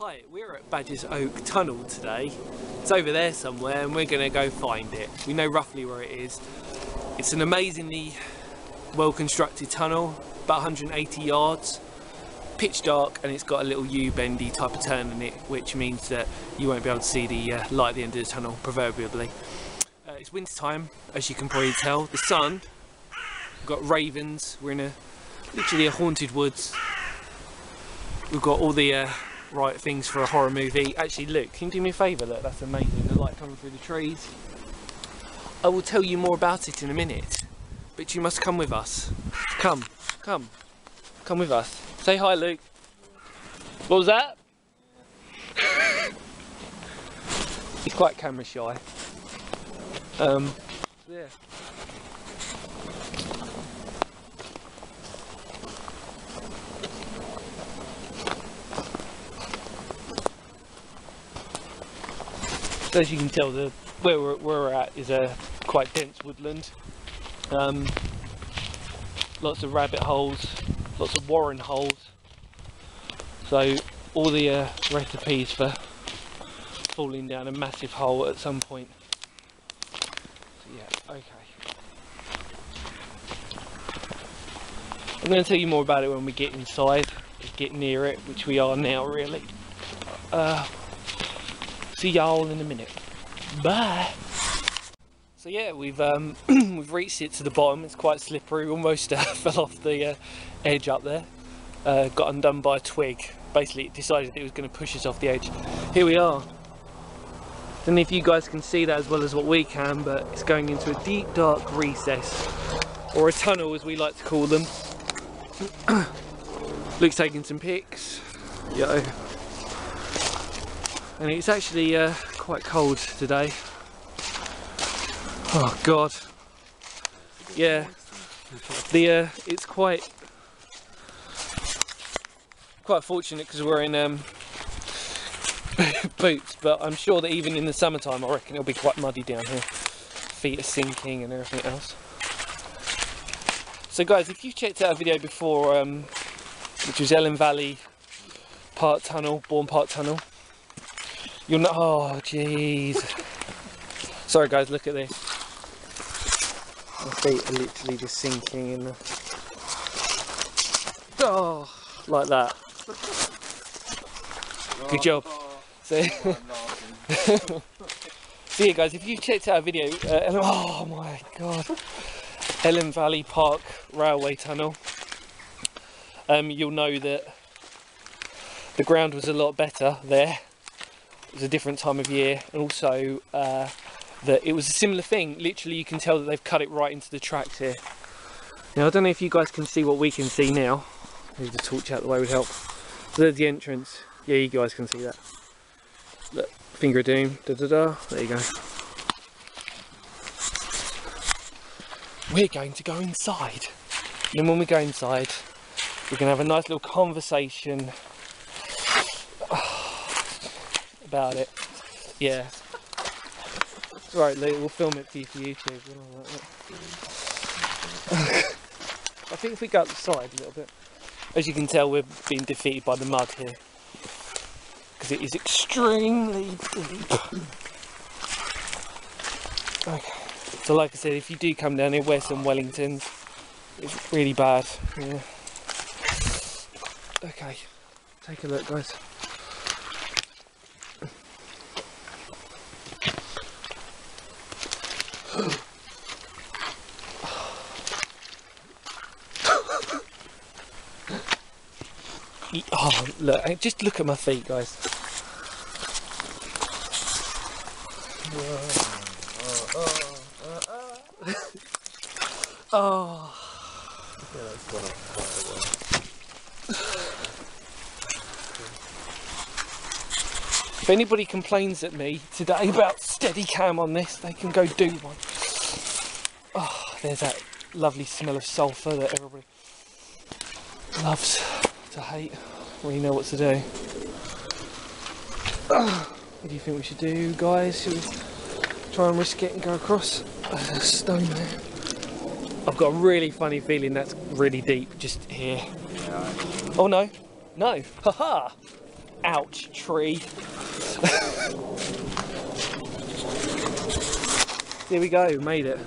Hi, we're at Badger's Oak Tunnel today. It's over there somewhere and we're going to go find it. We know roughly where it is. It's an amazingly well constructed tunnel, about 180 yards, pitch dark and it's got a little U-bendy type of turn in it which means that you won't be able to see the uh, light at the end of the tunnel, proverbially. Uh, it's winter time, as you can probably tell. The sun, we've got ravens, we're in a literally a haunted woods. We've got all the uh, right things for a horror movie. Actually, look, can you do me a favour? Look, that's amazing. The light coming through the trees. I will tell you more about it in a minute, but you must come with us. Come, come, come with us. Say hi, Luke. What was that? He's quite camera shy. Um, yeah. As you can tell, the where we're, where we're at is a quite dense woodland. Um, lots of rabbit holes, lots of warren holes. So all the uh, recipes for falling down a massive hole at some point. So yeah, okay. I'm going to tell you more about it when we get inside, get near it, which we are now really. Uh, see y'all in a minute. Bye. So yeah, we've um, we've reached it to the bottom. It's quite slippery. Almost uh, fell off the uh, edge up there. Uh, got undone by a twig. Basically, it decided it was going to push us off the edge. Here we are. Don't know if you guys can see that as well as what we can, but it's going into a deep, dark recess, or a tunnel, as we like to call them. Luke's taking some pics. Yo. And it's actually uh, quite cold today. Oh God. Yeah. The uh, it's quite quite fortunate because we're in um, boots, but I'm sure that even in the summertime, I reckon it'll be quite muddy down here. Feet are sinking and everything else. So guys, if you've checked out a video before, um, which was Elham Valley Park Tunnel, Bourne Park Tunnel, you'll know, oh jeez. Sorry guys, look at this. My feet are literally just sinking in the... Oh, like that. Good job. So, so yeah guys, if you've checked out a video, uh, oh my god. Elham Valley Park Railway Tunnel, um, you'll know that the ground was a lot better there. It was a different time of year, and also uh, that it was a similar thing. Literally, you can tell that they've cut it right into the tracks here. Now, I don't know if you guys can see what we can see now. Maybe the torch out the way would help. There's the entrance. Yeah, you guys can see that. Look, finger of doom. Da da da. There you go. We're going to go inside. And then when we go inside, we're going to have a nice little conversation about it. Yeah. Right, Luke, we'll film it for you for YouTube. I think if we go outside a little bit, as you can tell, we're being defeated by the mud here because it is extremely deep. Okay, so like I said, if you do come down here, wear some Wellingtons. It's really bad. Yeah. Okay, take a look, guys. Oh, look, just look at my feet, guys. Oh. If anybody complains at me today about steady cam on this, they can go do one. Oh, there's that lovely smell of sulphur that everybody loves to hate. Really know what to do. What do you think we should do, guys? Should we try and risk it and go across? Oh, there's a stone there. I've got a really funny feeling that's really deep just here. Oh no, no, haha! Ouch, tree. Here we go, made it.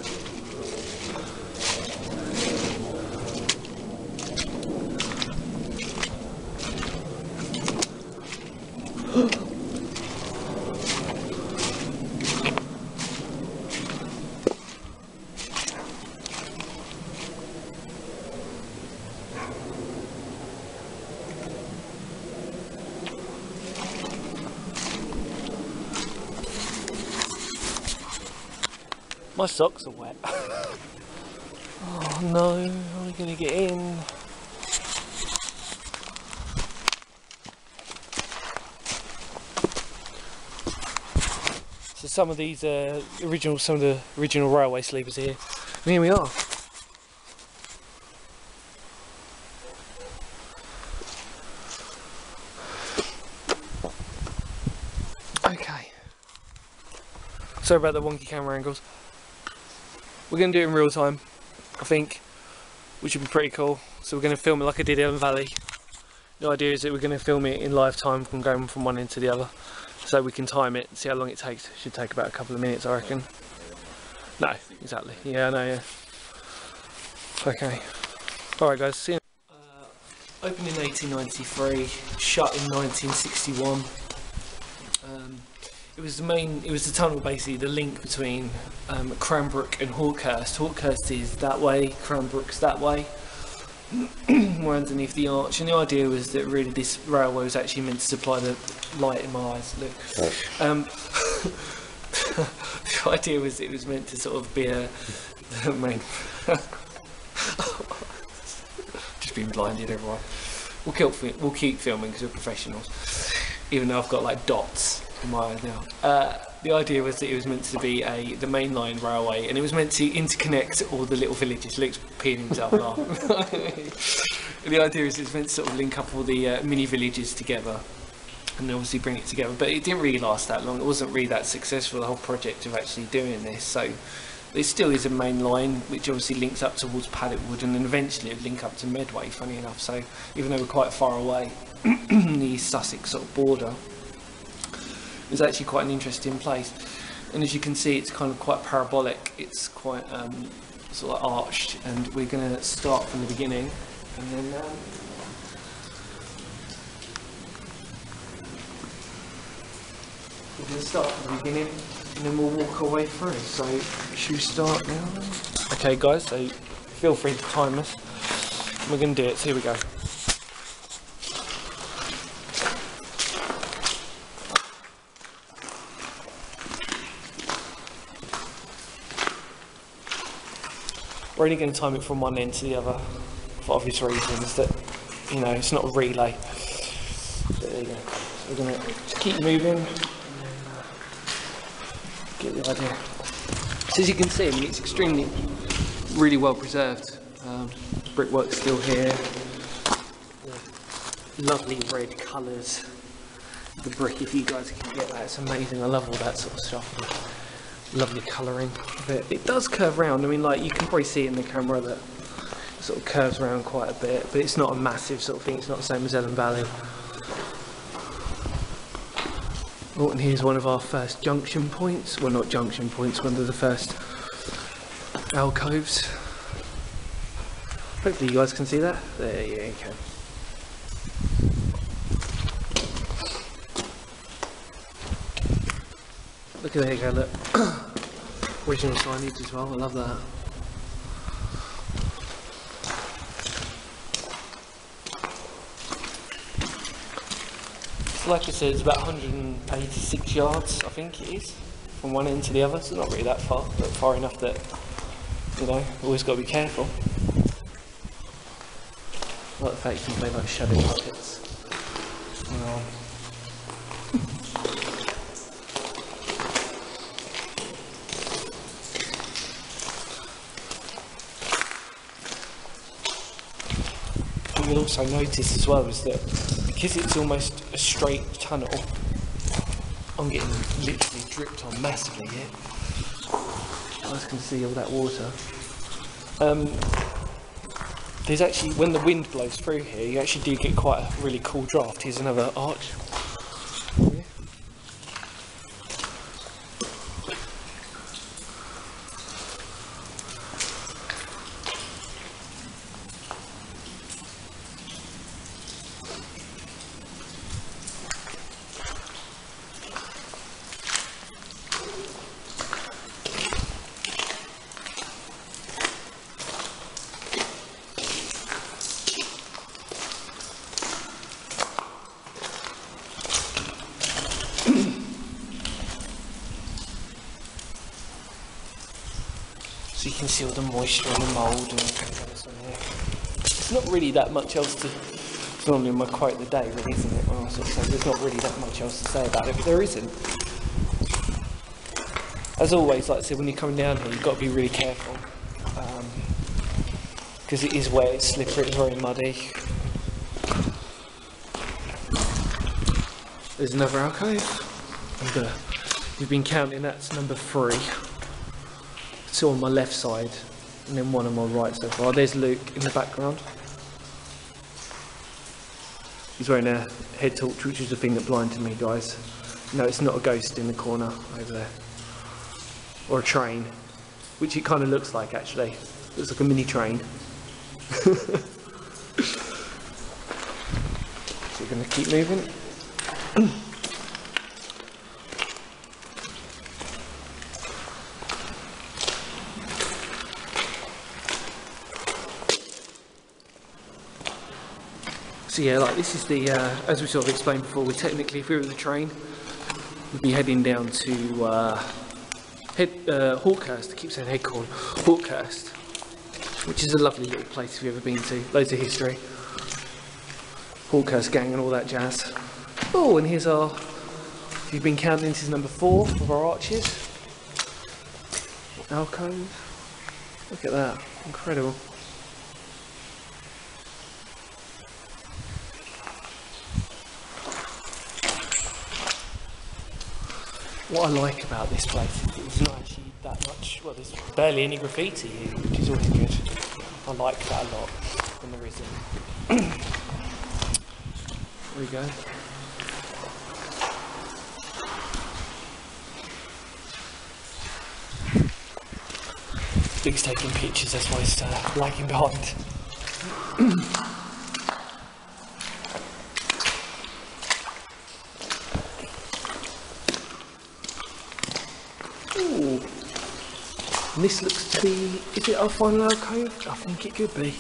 My socks are wet. oh no, how are we going to get in? Some of these uh, original, some of the original railway sleepers here. And here we are. Okay. Sorry about the wonky camera angles. We're going to do it in real time, I think, which would be pretty cool. So we're going to film it like I did in Valley. The idea is that we're going to film it in live time from going from one end to the other. So we can time it, see how long it takes. Should take about a couple of minutes, I reckon. No, exactly. Yeah, I know, yeah. Okay. Alright guys, see you. Uh, opened in 1893, shut in 1961. Um, it was the main, it was the tunnel basically, the link between um, Cranbrook and Hawkhurst. Hawkhurst is that way, Cranbrook's that way. We're underneath the arch, and the idea was that really this railway was actually meant to supply the light in my eyes. Look, um, the idea was it was meant to sort of be a main. Just being blinded, everyone. We'll keep we'll keep filming because we're professionals, even though I've got like dots in my eyes now. Uh, the idea was that it was meant to be a the main line railway, and it was meant to interconnect all the little villages. Luke's peeing himself laughing. the idea is it's meant to sort of link up all the uh, mini villages together, and obviously bring it together. But it didn't really last that long. It wasn't really that successful. The whole project of actually doing this, so. There still is a main line which obviously links up towards Paddock Wood and then eventually it would link up to Medway, funny enough. So even though we're quite far away, the Sussex sort of border, is actually quite an interesting place. And as you can see, it's kind of quite parabolic. It's quite um, sort of arched, and we're going to start from the beginning, and then. Um, we're going to start from the beginning, and then we'll walk our way through. So, should we start now? Okay, guys. So, feel free to time us. We're going to do it. So here we go. We're only going to time it from one end to the other for obvious reasons that you know it's not a relay. There you go. So we're going to keep moving. Get the idea. So as you can see I mean it's extremely really well preserved. Um, brickwork's still here. Lovely red colours. The brick if you guys can get that it's amazing. I love all that sort of stuff lovely colouring of it. It does curve round. I mean, like you can probably see in the camera that it sort of curves around quite a bit, but it's not a massive sort of thing. It's not the same as Elham Valley. Oh, and here's one of our first junction points. Well, not junction points. One of the first alcoves. Hopefully, you guys can see that. There you go. Look at there you go, look. Original signage as well, I love that. So like I said, it's about 186 yards, I think it is, from one end to the other, so not really that far, but far enough that, you know, always got to be careful. I like the fact you can play like shadow puppets. Also notice as well is that because it's almost a straight tunnel, I'm getting literally dripped on massively here. You guys can see all that water. Um, there's actually, when the wind blows through here, you actually do get quite a really cool draft. Here's another arch. Can see all the moisture and the mould and everything on here. It's not really that much else to. It's normally my quote of the day, really, isn't it? Of say there's not really that much else to say about it, but there isn't. As always, like I said, when you're coming down here, you've got to be really careful um, because it is wet, it's slippery, it's very muddy. There's another alcove. I'm gonna. We've been counting. That's number three. Two on my left side, and then one on my right so far. There's Luke in the background. He's wearing a head torch, which is the thing that blinded me, guys. No, it's not a ghost in the corner over there, or a train, which it kind of looks like actually. Looks like a mini train. so we're going to keep moving. So yeah, like this is the, uh, as we sort of explained before, we technically, if we were in the train, we'd be heading down to uh, head, uh, Hawkhurst, I keep saying Headcorn, Hawkhurst, which is a lovely little place if you've ever been to, loads of history. Hawkhurst gang and all that jazz. Oh, and here's our, if you've been counting, this is number four of our arches. Alcove. Look at that, incredible. What I like about this place is it's not actually that much, well there's barely any graffiti here, which is always good. I like that a lot when there isn't. there we go. Luke's taking pictures, that's why he's uh, lagging behind. And this looks to be, is it our final alcove? I think it could be.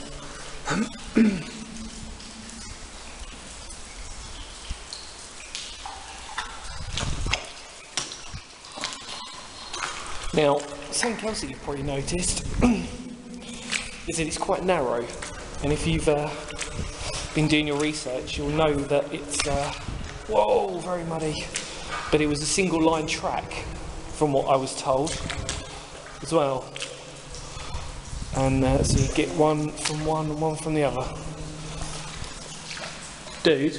now, something else that you've probably noticed is that it's quite narrow. And if you've uh, been doing your research, you'll know that it's, uh, whoa, very muddy. But it was a single line track, from what I was told, as well. And uh, so you get one from one and one from the other. Dude,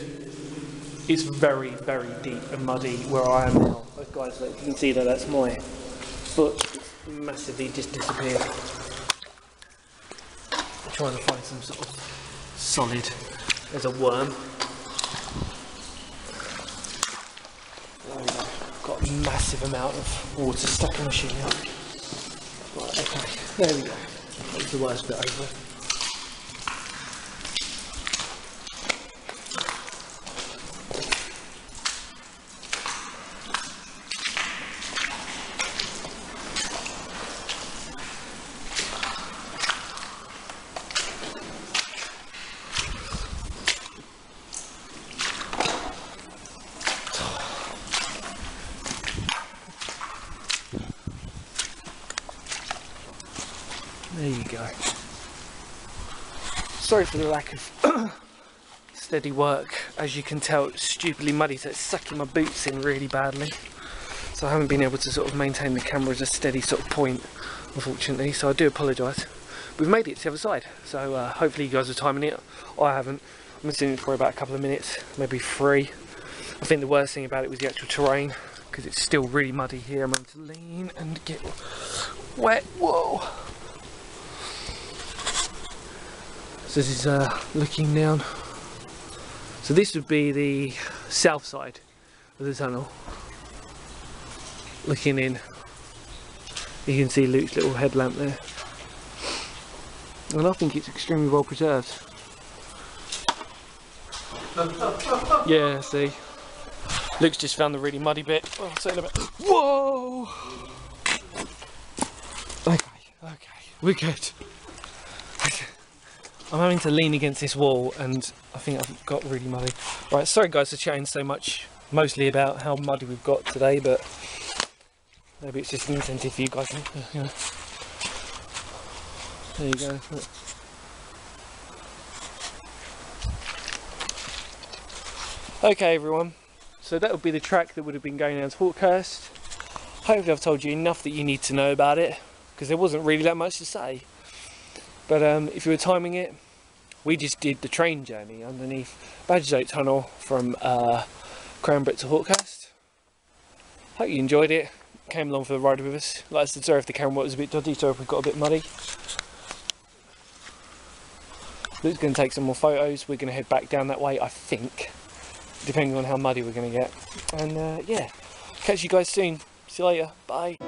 it's very, very deep and muddy where I am now. Guys, look, you can see that that's my foot massively just disappeared. I'm trying to find some sort of solid. There's a worm. Go. Got a massive amount of water stuck in my shoe now. There we go. Was the worst bit over. Go. Sorry for the lack of steady work. As you can tell, it's stupidly muddy, so it's sucking my boots in really badly. So I haven't been able to sort of maintain the camera as a steady sort of point, unfortunately. So I do apologise. We've made it to the other side, so uh, hopefully you guys are timing it. I haven't. I'm assuming for about a couple of minutes, maybe three. I think the worst thing about it was the actual terrain, because it's still really muddy here. I'm going to lean and get wet. Whoa. So this is uh, looking down. So this would be the south side of the tunnel. Looking in, you can see Luke's little headlamp there. And I think it's extremely well preserved. Yeah, see. Luke's just found the really muddy bit. Oh, bit. Whoa! Okay, okay, we're good. I'm having to lean against this wall and I think I've got really muddy. Right, sorry guys for chatting so much, mostly about how muddy we've got today, but maybe it's just an incentive for you guys. There you go. Okay everyone, so that would be the track that would have been going down to Hawkhurst. Hopefully I've told you enough that you need to know about it, because there wasn't really that much to say. But um, if you were timing it, we just did the train journey underneath Badger's Oak Tunnel from uh, Cranbrook to Hawkhurst. Hope you enjoyed it, came along for the ride with us. Like I said, sorry if the camera was a bit dodgy, sorry if we got a bit muddy. Luke's going to take some more photos, we're going to head back down that way, I think depending on how muddy we're going to get. And uh, yeah, catch you guys soon. See you later. Bye.